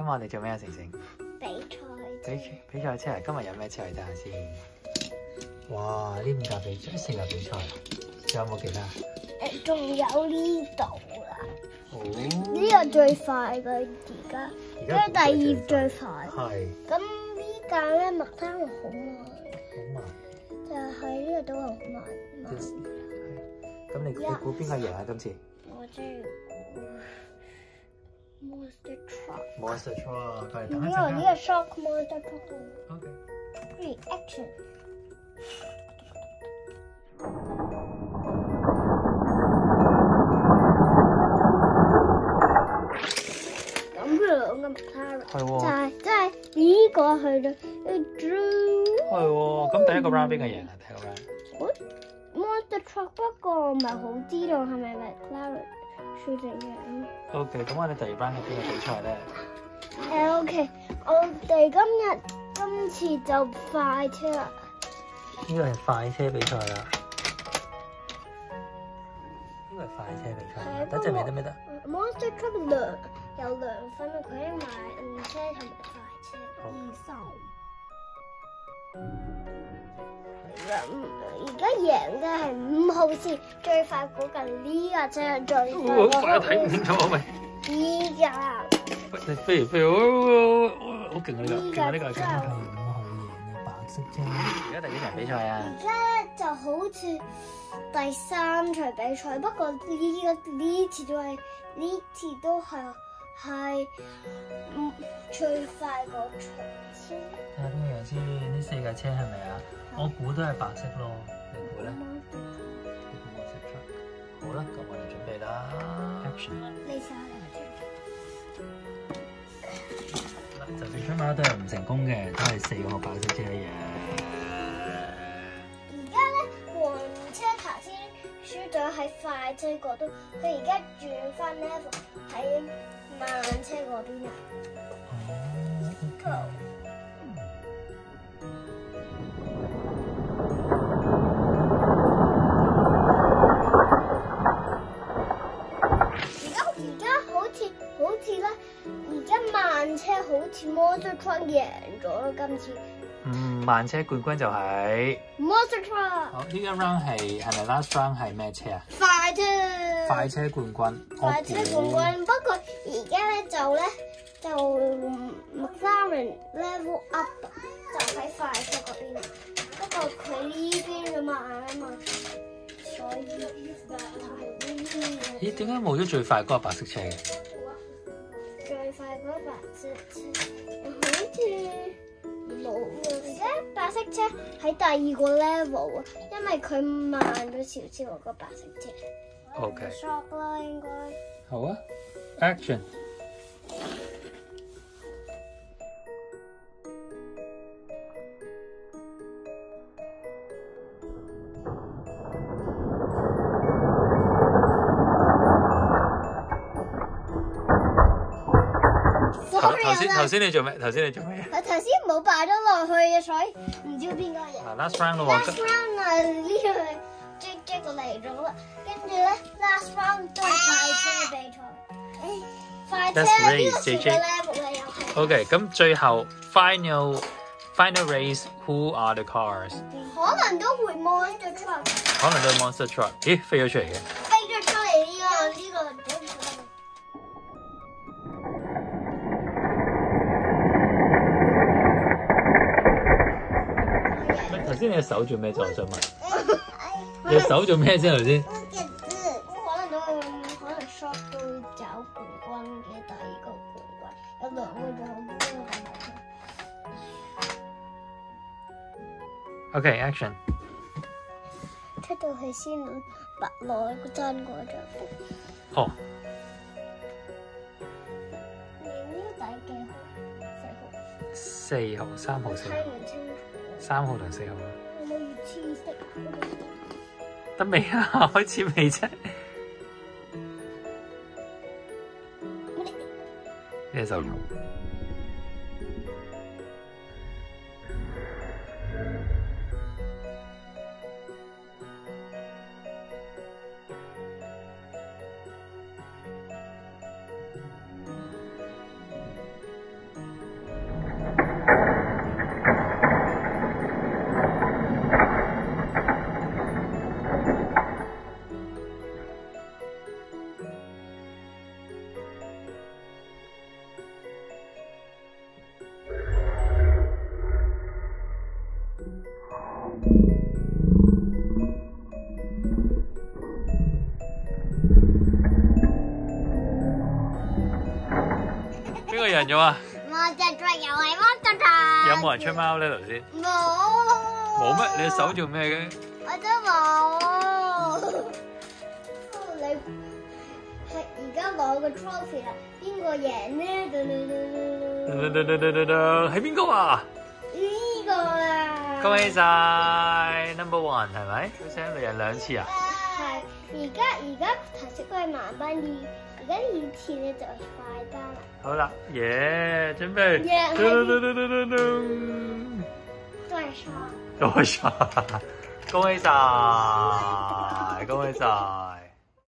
今日我哋做咩啊？成成比賽比比賽車啊！今日有咩車嚟睇下先？哇！呢五架比賽，四架比賽，仲有冇其他？誒，仲有呢度啦，哦，呢個最快嘅而家，而家第二最快。係咁呢架咧麥當勞好慢，好慢。就係呢個都係好慢慢。咁你你估邊個贏啊？今次我中意估 Monster Truck。 Monster Truck，过嚟等一呢个呢阵个 Shock Monster Truck。 OK。 Three action。咁样嘅麦当劳。就系喎，系即系呢个去到呢个系喎。咁第一个 round 边个赢啊？第一个 round。 Monster Truck，不过唔系好知道系咪 McLaren 輸定贏。OK，咁我哋第二 round 係邊個比賽咧？誒 OK，我哋今日今次就快車啦。呢個係快車比賽啦。呢個係快車比賽啦。等陣未得未得。Monster Truck 兩有兩分啊，佢係買五車同埋快車。二手。而家贏嘅係五號線，最快估計呢架車係最快。好快睇唔清楚喂。呢架。你 飛嚟飛去，好勁啊！呢個呢勁啊！呢個架真係係咁好贏嘅白色車。而家第幾場比賽啊？而家就好似第三場比賽，不過呢個呢次都係呢次都係係嗯最快嗰場先。睇下邊個贏先？呢四架車係咪啊？我估都係白色咯，你估咧？你估出？好啦，咁我哋準備啦，action！你試下嚟就算出馬都係唔成功嘅，都係四個白色車嘅。而家咧，黃車頭先輸咗喺快車嗰度，佢而家轉翻 level 喺慢車嗰邊啊！而家而家好似好似咧，而家慢車好似 Monster Truck 贏咗咯，今次嗯，慢車冠軍就係、Monster Truck 好呢一 round 係係咪 last round 係咩車啊？快車，快車冠軍，快車冠軍。不過而家咧就咧就 McLaren level up 就喺快速嗰邊啊。不過佢呢邊嘅慢啊嘛，所以就係呢邊咦？點解冇咗最快嗰個白色車嘅？最快嗰白色車，好似冇啊！而家白色車喺第二個 level 啊，因為佢慢咗少少嗰個白色車。OK Shock 啦，應該。好啊，action！頭 Sorry 頭先啊頭先你做咩？頭先你做咩？我頭先冇擺咗落去嘅，所以唔知邊個贏。嗱，last round 咯 Last 喎，round 啊，呢個係即即個嚟咗啦，跟住咧 That's race，JJ level 嘅又係。OK，咁最後 final final race，who are the cars？可能都會 monster truck 可能都係 monster truck。咦，飛咗出嚟嘅。飛咗出嚟呢個呢個點講？喂頭先你嘅手做咩啫？我想問，你手做咩先？頭先？軍，有兩個就好高嘅。OK，action。出到去先白內個真嗰張。哦，你呢個底幾號？四號、三號、四號睇，唔清楚。三號同四號啊，有冇要黐色？得未啊？開始未啫？呢首。边个赢咗啊？我只只又系我只。有冇人出猫咧？头先冇。冇咩？你手做咩嘅？我都冇。你。而家攞个 trophy 啦，边个赢咧？嘟嘟嘟嘟嘟嘟噔，系边个啊？呢、个啊！恭喜晒 number one 系咪？佢请你赢两次啊？係，而家而家頭先佢係慢班而，而家以前咧就係快班啦。好啦，耶！準備，耶噔噔噔噔噔噔都係錯。恭喜晒，恭喜晒，恭喜晒！